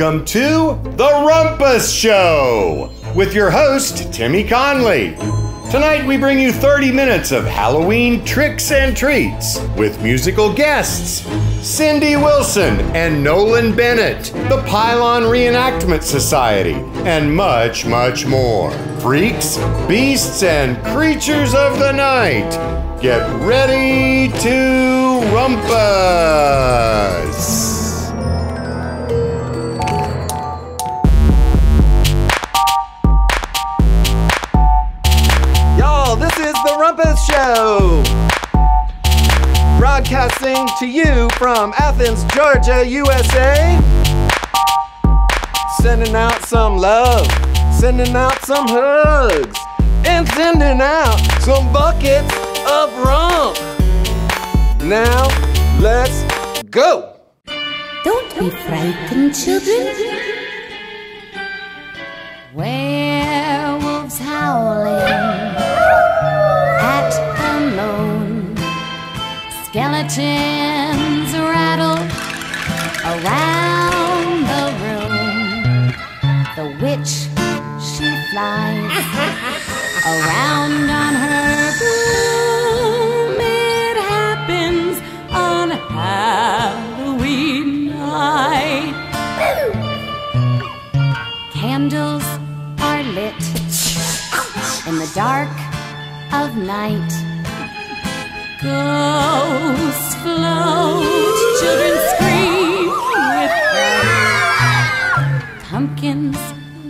welcome to The Rumpus Show with your host, Timi Conley. Tonight we bring you 30 minutes of Halloween tricks and treats with musical guests Cindy Wilson and Nolan Bennett, the Pylon Reenactment Society, and much, much more. Freaks, beasts, and creatures of the night. Get ready to rumpus! Broadcasting to you from Athens, Georgia, USA. Sending out some love, sending out some hugs, and sending out some buckets of rum. Now, let's go! Don't be frightened, children. Werewolves Skeletons rattle around the room. The witch, she flies around on her broom. It happens on Halloween night. Candles are lit in the dark of night. Float, children scream with. Pumpkins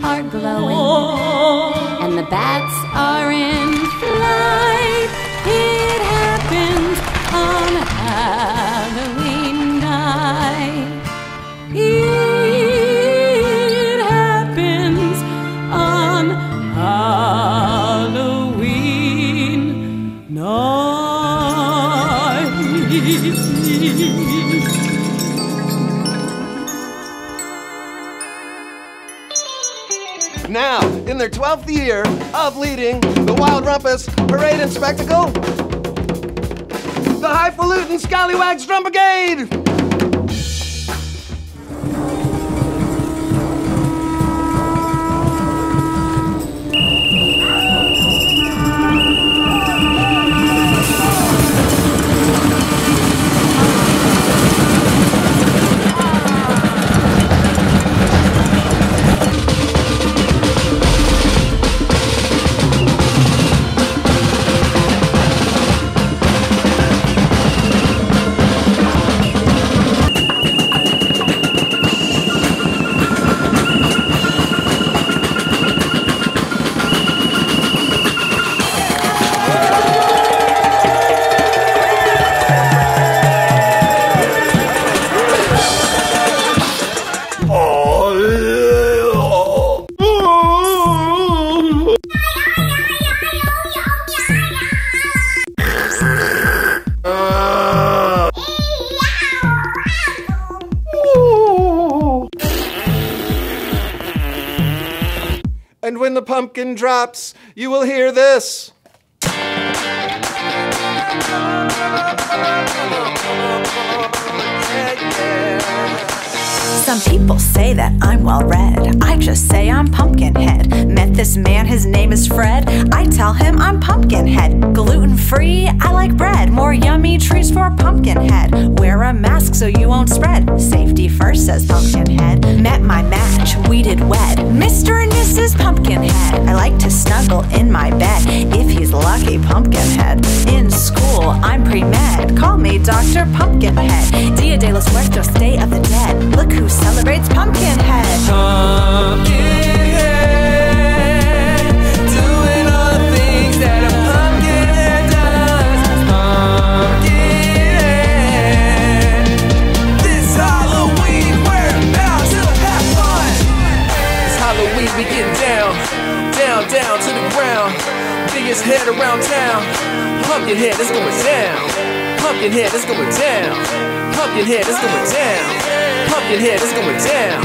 are glowing, oh. and the bats are their 12th year of leading the Wild Rumpus Parade and Spectacle, the High Falootin' Scallywags Drum Brigade! The pumpkin drops, you will hear this. Some people say that I'm well read. I just say I'm Pumpkinhead. Met this man, his name is Fred. I tell him I'm Pumpkinhead. Gluten free, I like bread. More yummy treats for Pumpkinhead. Wear a mask so you won't spread. Safety first, says Pumpkinhead. Met my match, we did wed. Mr. and Mrs. Pumpkinhead. I like to snuggle in my bed. If he's lucky, Pumpkinhead. In school, I'm pre med. Call me Dr. Pumpkinhead. Dia de los Muertos, Day of the Dead. Look who celebrates Pumpkinhead. Pumpkinhead, doing all the things that a pumpkinhead does. Pumpkinhead, this Halloween we're about to have fun. This Halloween we get down, down, down to the ground. Biggest head around town. Pumpkinhead is going down. Pumpkinhead is going down. Pumpkinhead is going down. Pumpkinhead is going down.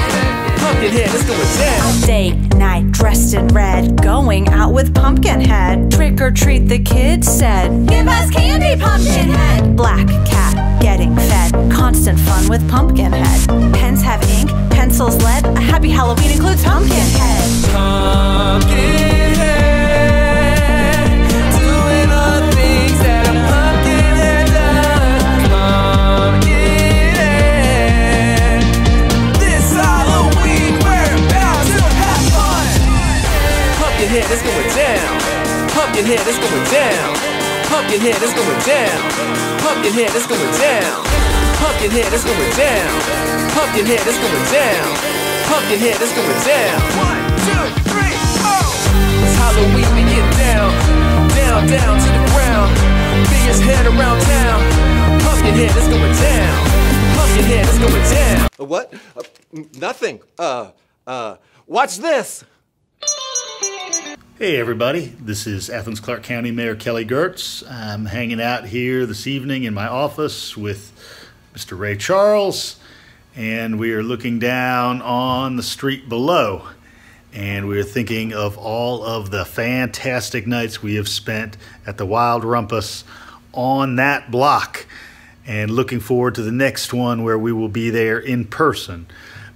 Pumpkinhead is going down. Date night, dressed in red, going out with Pumpkinhead. Trick or treat, the kids said. Give us candy, Pumpkinhead. Black cat getting fed, constant fun with Pumpkinhead. Pens have ink, pencils lead. A happy Halloween with Pumpkinhead. Pumpkinhead, Pumpkinhead is going down. Pumpkinhead is going down. Pumpkinhead is going down. Pumpkinhead is going down. Pumpkinhead is going down. Pumpkinhead is going down. One, two, three, oh! It's Halloween, we get down, down, down to the ground. Biggest head around town. Pumpkinhead is going down. Pumpkinhead is going down. What? Uh, nothing. Uh, uh, watch this. Hey everybody, this is Athens Clarke County Mayor Kelly Girtz. I'm hanging out here this evening in my office with Mr. Ray Charles, and we are looking down on the street below. And we are thinking of all of the fantastic nights we have spent at the Wild Rumpus on that block, and looking forward to the next one where we will be there in person.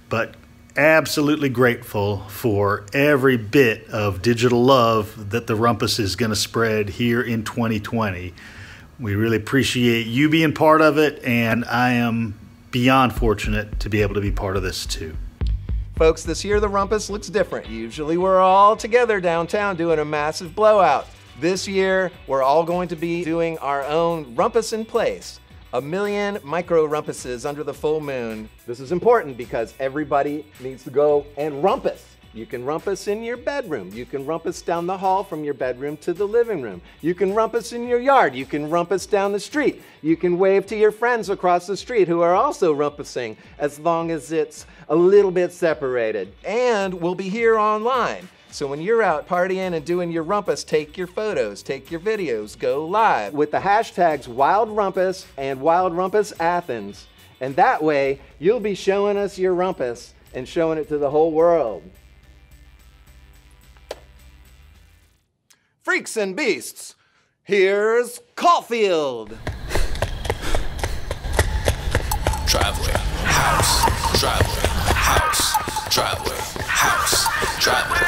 But absolutely grateful for every bit of digital love that the Rumpus is going to spread here in 2020. We really appreciate you being part of it, and I am beyond fortunate to be able to be part of this too. Folks, this year the rumpus looks different. Usually we're all together downtown doing a massive blowout. This year, we're all going to be doing our own rumpus in place. A million micro rumpuses under the full moon. This is important because everybody needs to go and rumpus. You can rumpus in your bedroom. You can rumpus down the hall from your bedroom to the living room. You can rumpus in your yard. You can rumpus down the street. You can wave to your friends across the street who are also rumpusing as long as it's a little bit separated. And we'll be here online. So when you're out partying and doing your rumpus, take your photos, take your videos, go live with the hashtags Wild Rumpus and Wild Rumpus Athens. And that way, you'll be showing us your rumpus and showing it to the whole world. Freaks and beasts, here's Caulfield. driveway, house, house, house,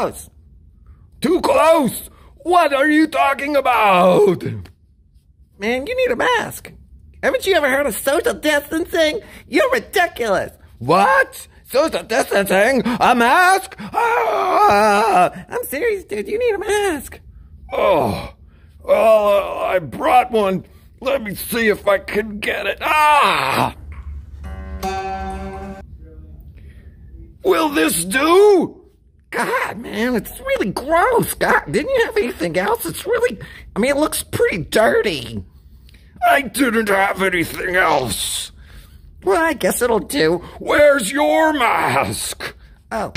close. Too close? What are you talking about? Man, you need a mask. Haven't you ever heard of social distancing? You're ridiculous. What? Social distancing? A mask? Ah! I'm serious, dude. You need a mask. Oh. Well, uh, I brought one. Let me see if I can get it. Ah! Will this do? God, man, it's really gross. God, didn't you have anything else? It's really, I mean, it looks pretty dirty. I didn't have anything else. Well, I guess it'll do. Where's your mask? Oh.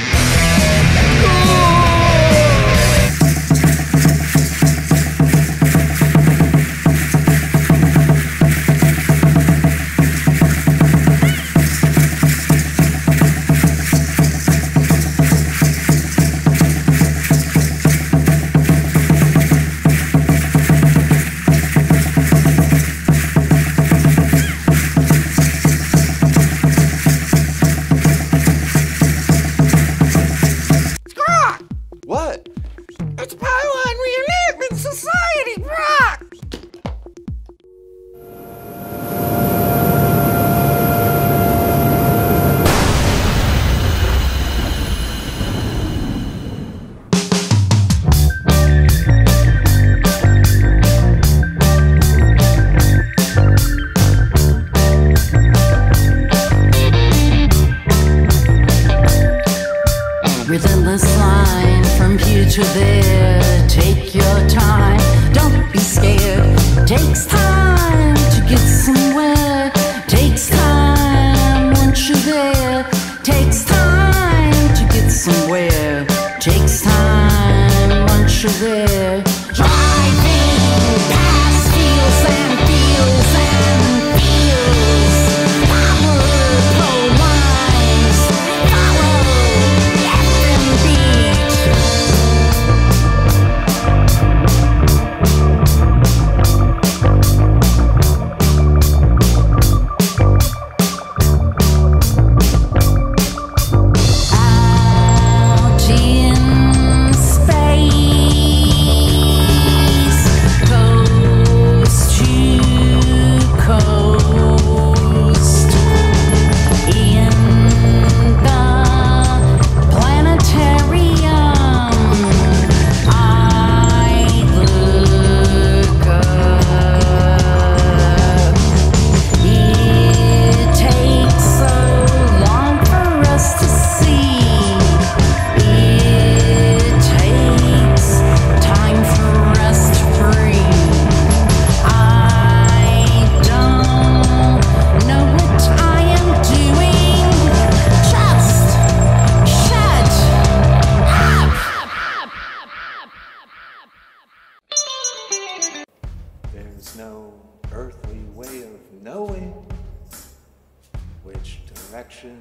Direction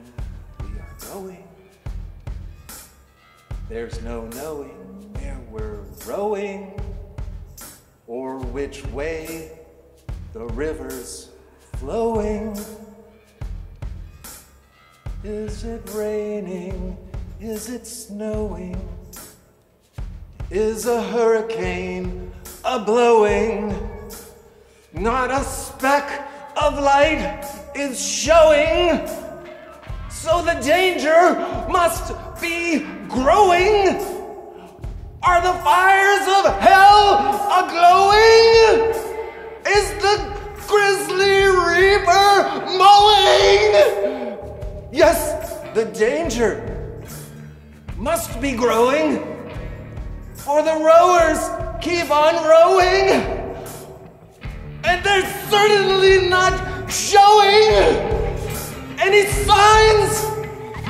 we are going. There's no knowing where we're rowing or which way the river's flowing. Is it raining? Is it snowing? Is a hurricane a blowing? Not a speck of light is showing. So the danger must be growing. Are the fires of hell a glowing? Is the grizzly reaper mowing? Yes, the danger must be growing. For the rowers keep on rowing. And they're certainly not showing any signs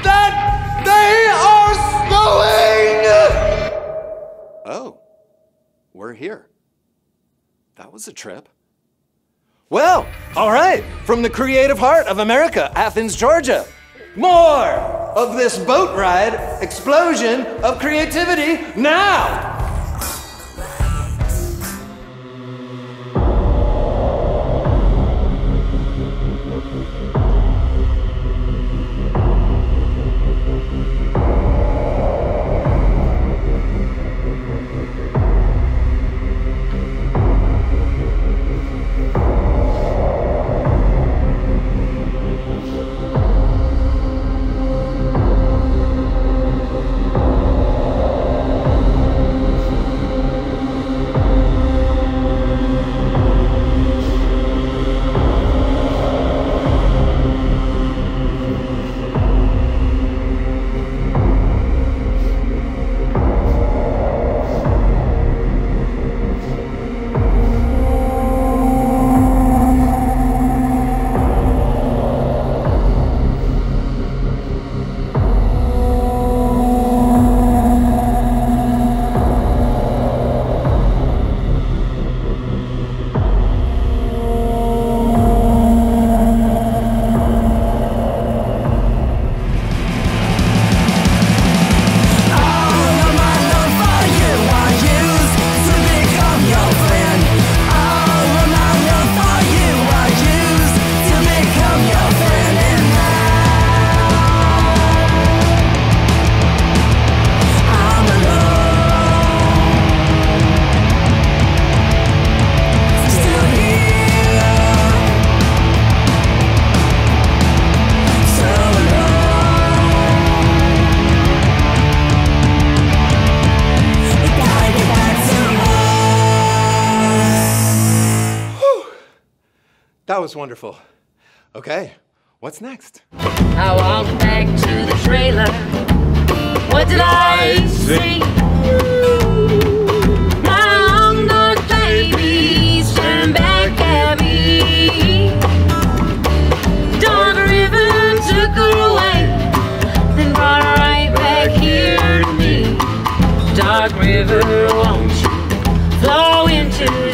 that they are snowing? Oh, we're here. That was a trip. Well, all right, from the creative heart of America, Athens, Georgia. More of this boat ride explosion of creativity now. Was wonderful. Okay, what's next? I walked back to the trailer. What did I see? My long-lost babies turned back at me. Dark River took her away, then brought her right back here to me. Dark River, won't you flow into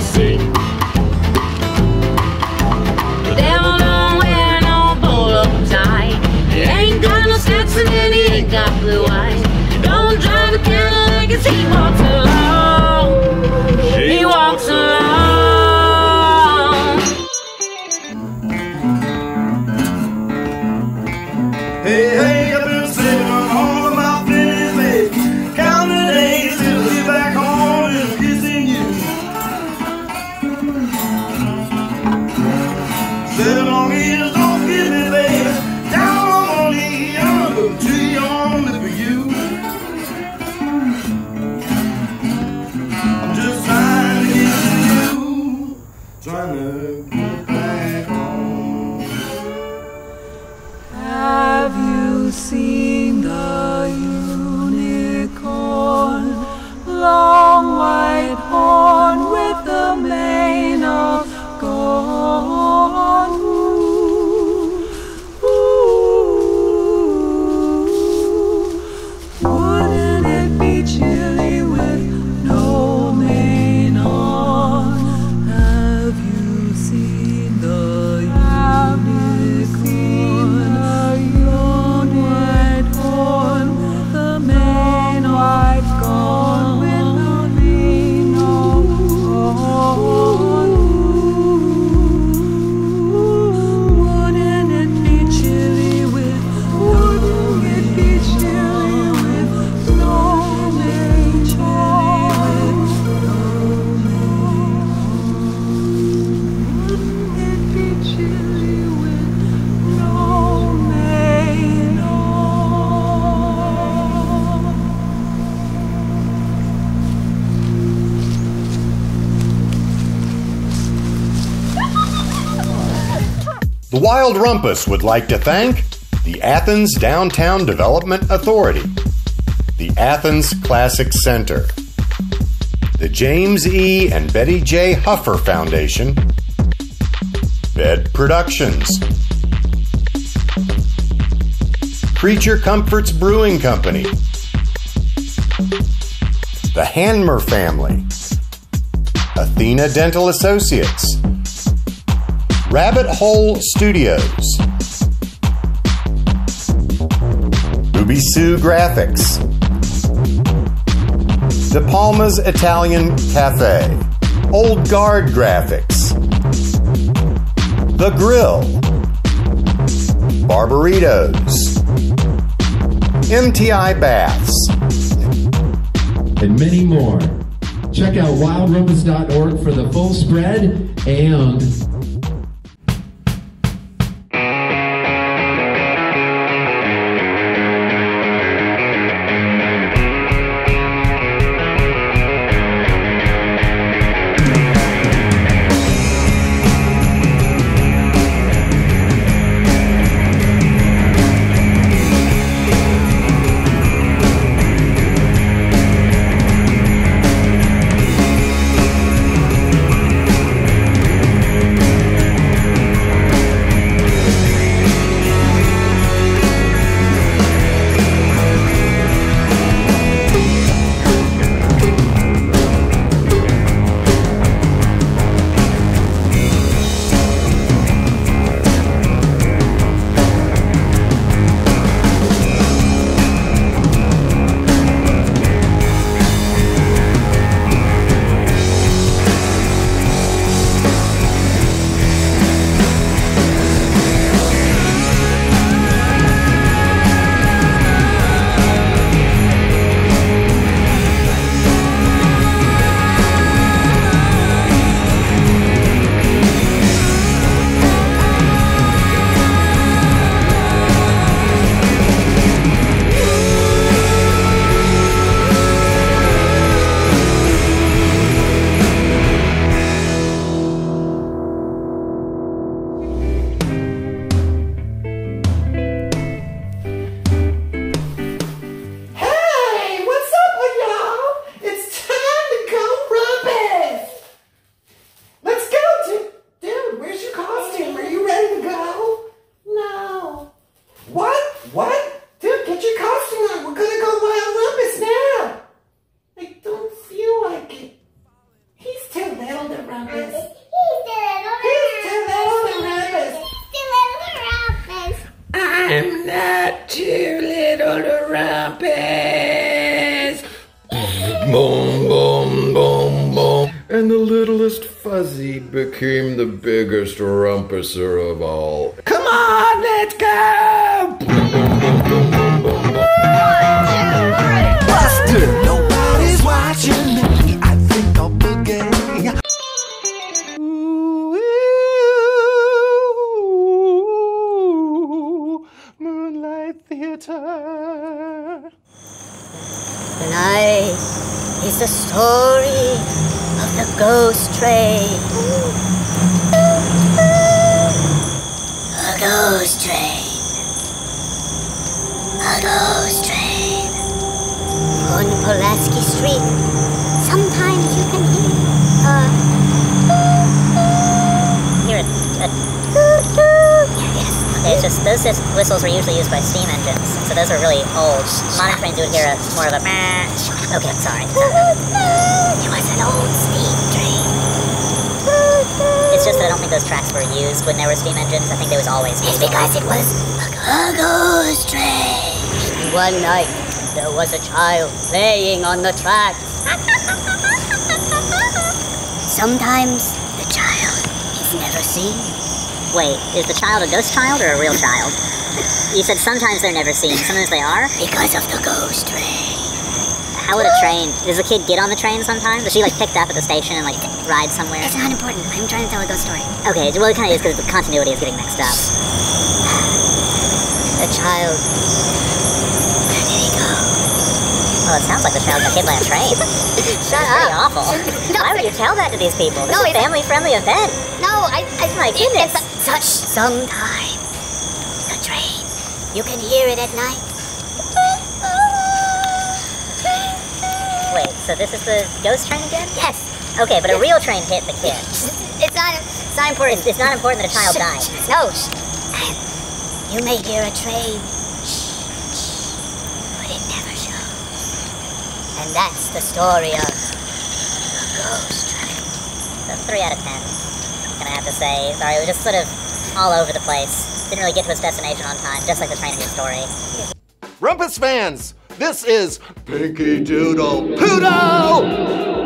Wild Rumpus would like to thank the Athens Downtown Development Authority, the Athens Classic Center, the James E. and Betty J. Huffer Foundation, Bed Productions, Creature Comforts Brewing Company, the Hanmer family, Athena Dental Associates, Rabbit Hole Studios, Rubysue Graphics, De Palma's Italian Cafe, Old Guard Graphics, The Grill, Barberitos, MTI Baths, and many more. Check out wildrumpus.org for the full spread and the story of the ghost train. A ghost train. A ghost train. On Pulaski Street, sometimes you can hear uh, hear it. It's just those whistles were usually used by steam engines, so those are really old. Modern trains you would hear a, more of a. Okay, sorry. It was an old steam train. It's just that I don't think those tracks were used when there were steam engines. I think there was always. It's because it was a ghost train. One night there was a child playing on the tracks. Sometimes the child is never seen. Wait, is the child a ghost child or a real child? You said sometimes they're never seen, sometimes they are? Because of the ghost train. How would a train, does the kid get on the train sometimes? Is she like picked up at the station and like ride somewhere? It's not important. I'm trying to tell a ghost story. Okay, well it kind of is because the continuity is getting mixed up. The child. Where did he go? Well, it sounds like the child got hit by a train. Shut That's pretty awful. Why would you tell that to these people? This No, is a family-friendly event. No, I, I My goodness. Such sometimes the train. You can hear it at night. Wait, so this is the ghost train again? Yes. Okay, but a real train hit the kid. It's not. It's not important. It's, it's not important that a child died. No. And you may hear a train, but it never shows. And that's the story of the ghost train. So three out of ten. Gonna have to say, sorry, we were just sort of all over the place. Didn't really get to its destination on time, just like the train in your story. Rumpus fans, this is Pinky Doodle Poodle!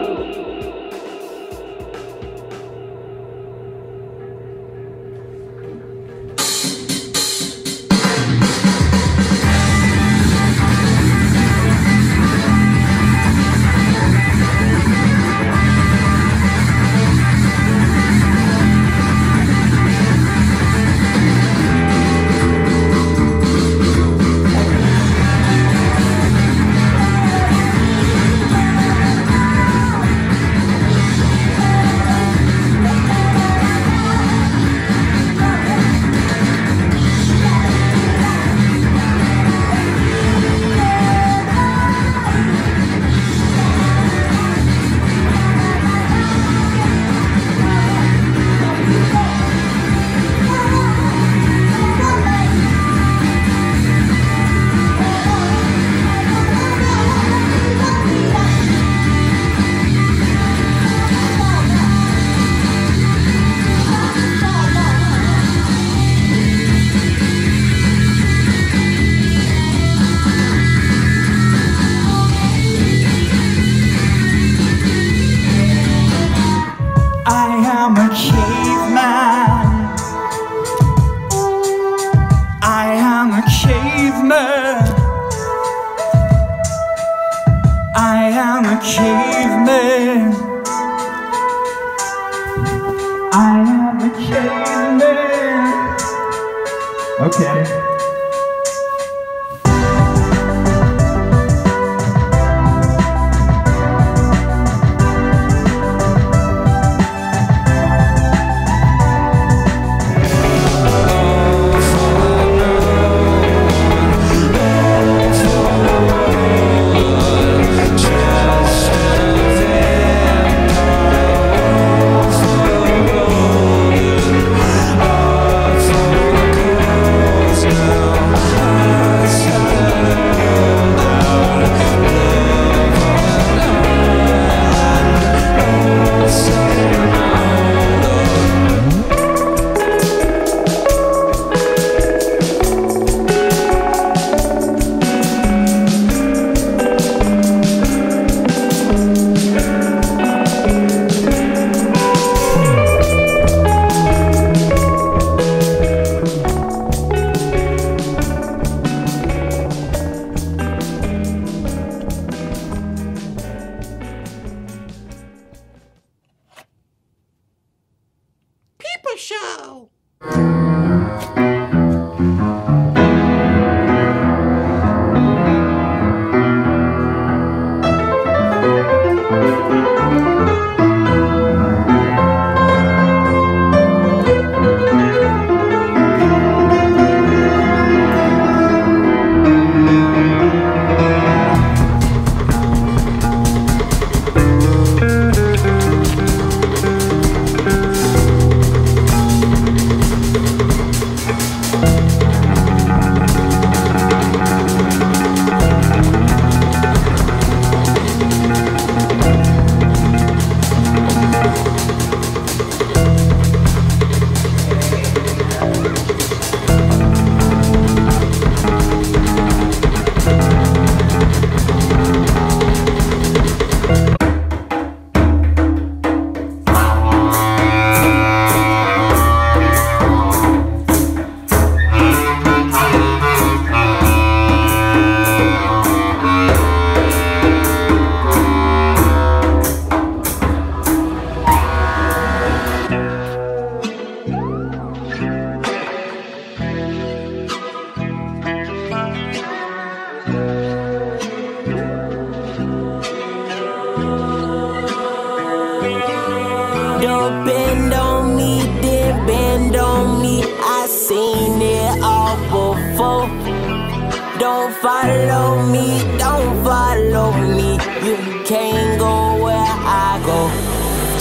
Okay. Rumpus Show.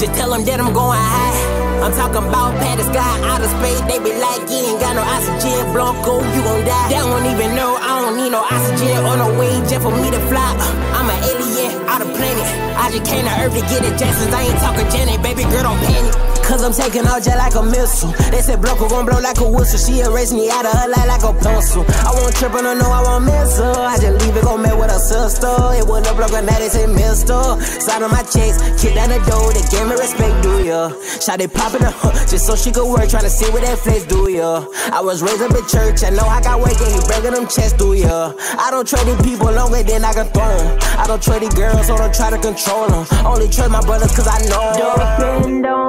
Just tell them that I'm going high. I'm talking about past the sky, outer space. They be like, you ain't got no oxygen, Blanco, you gon' die. They don't even know I don't need no oxygen or no wing just for me to fly. Uh, I'm an alien, out of planet. I just came to Earth to get the Jacksons. I ain't talking Janet, baby girl, don't panic. Cause I'm taking off just like a missile. They said Blanco gon' blow like a whistle. She erased me out of her life like a pencil. I won't trip on her, no, I won't miss her. I just leave it, go met with her sister. It wasn't a block, now they say mister. Sign on my checks, kick down the door. They gave me respect, do ya? Shot it her, huh, just so she could work. Tryna see what that flex do ya? I was raised up in church, I know I got weight, yeah, he breaking them chests, do ya? I don't trade these people longer than I can throw 'em. I don't trade these girls, so don't try to control them. Only trust my brothers, cause I know. Don't bend on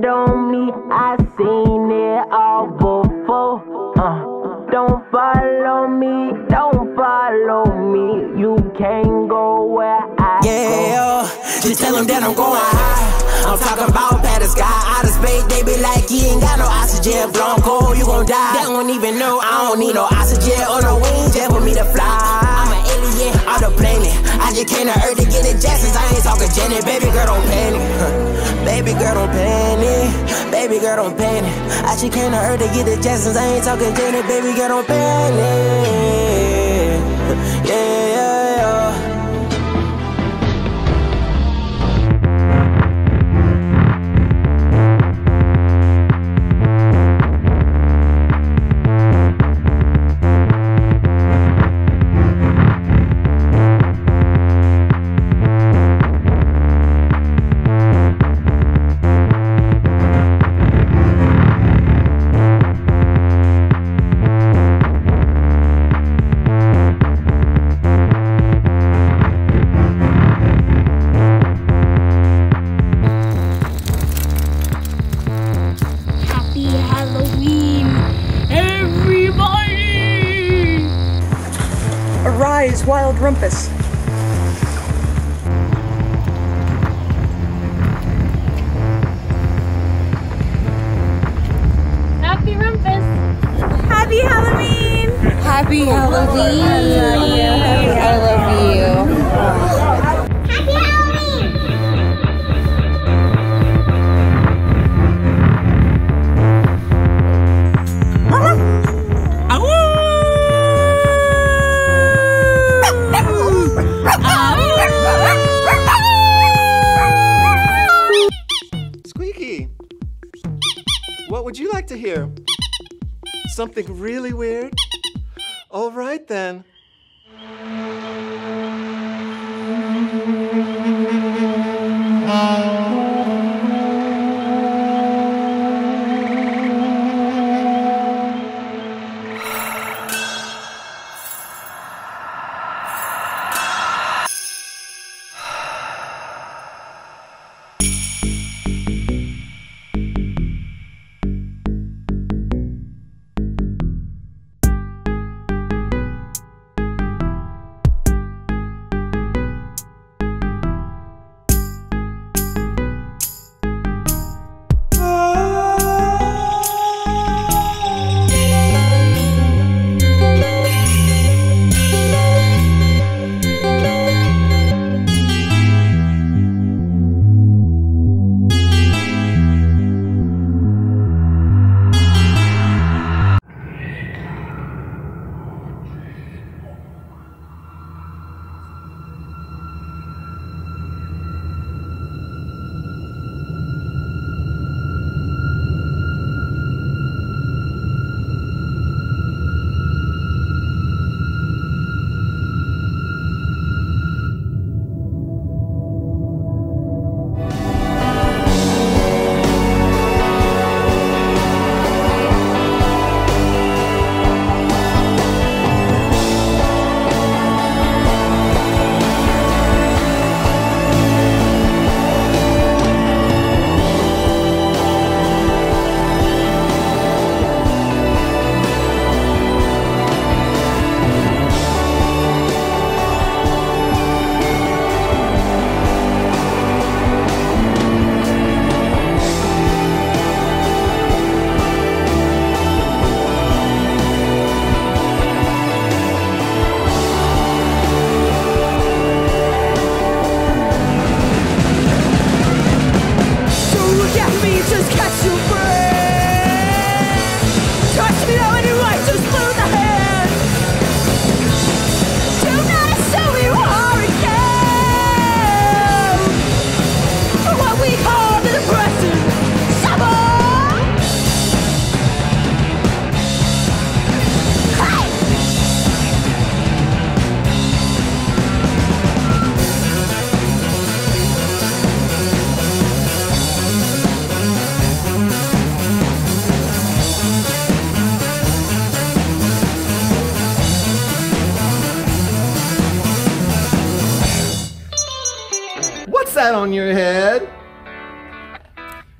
bend on me. I seen it all before. Uh, don't follow me, don't follow me. You can't go where I yeah, just tell them that I'm going high. I'm talking about the sky, outer space. They be like, you ain't got no oxygen, Blanco, you gon' die. They don't even know I don't need no oxygen or no wings just for me to fly. Out. I just came to Earth to get the Jacksons. I ain't talking Janet, baby girl, don't panic. baby girl, don't panic. Baby girl, don't panic. I just came to Earth to get the Jacksons. I ain't talking Janet, baby girl, don't panic. Yeah. Arise, wild rumpus. Happy Rumpus! Happy Halloween! Happy Halloween! Something really weird? All right then.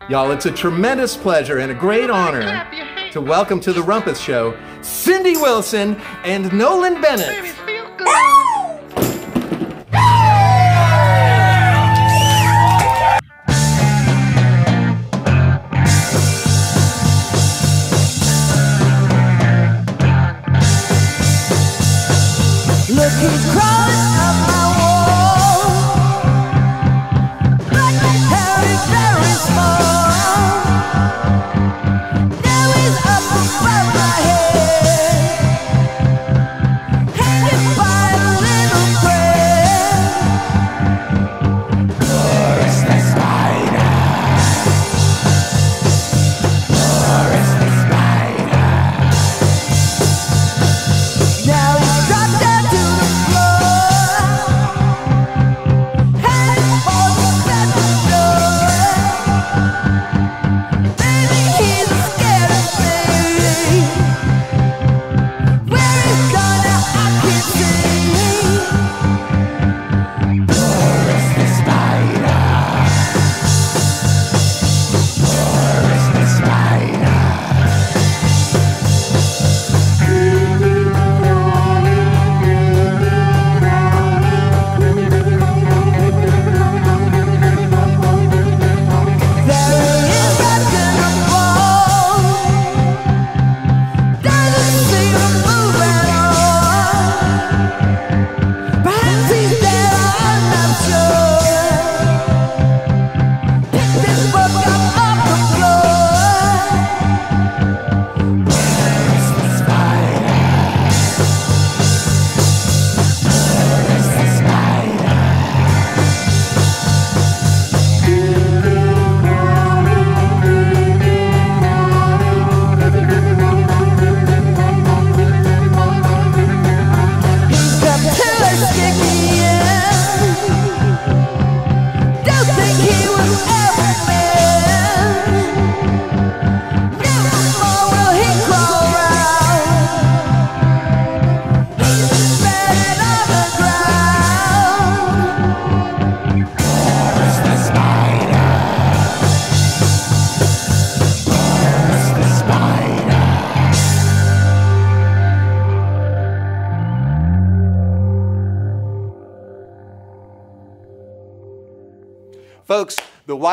Y'all, it's a tremendous pleasure and a great honor to welcome to the Rumpus Show Cindy Wilson and Nolan Bennett.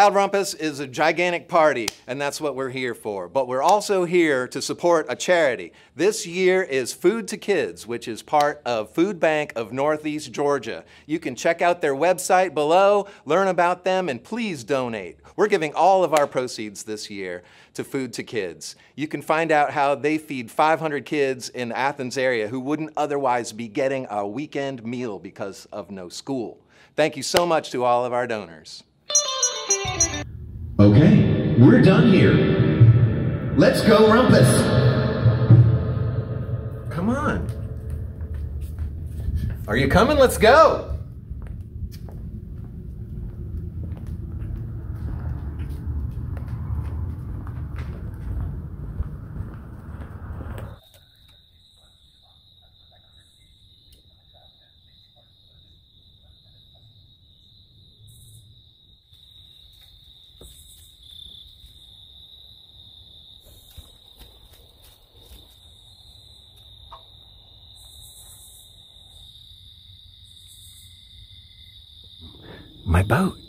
Wild Rumpus is a gigantic party, and that's what we're here for. But we're also here to support a charity. This year is Food to Kids, which is part of Food Bank of Northeast Georgia. You can check out their website below, learn about them, and please donate. We're giving all of our proceeds this year to Food to Kids. You can find out how they feed 500 kids in the Athens area who wouldn't otherwise be getting a weekend meal because of no school. Thank you so much to all of our donors. Okay, we're done here. Let's go, Rumpus. Come on. Are you coming? Let's go. Boat.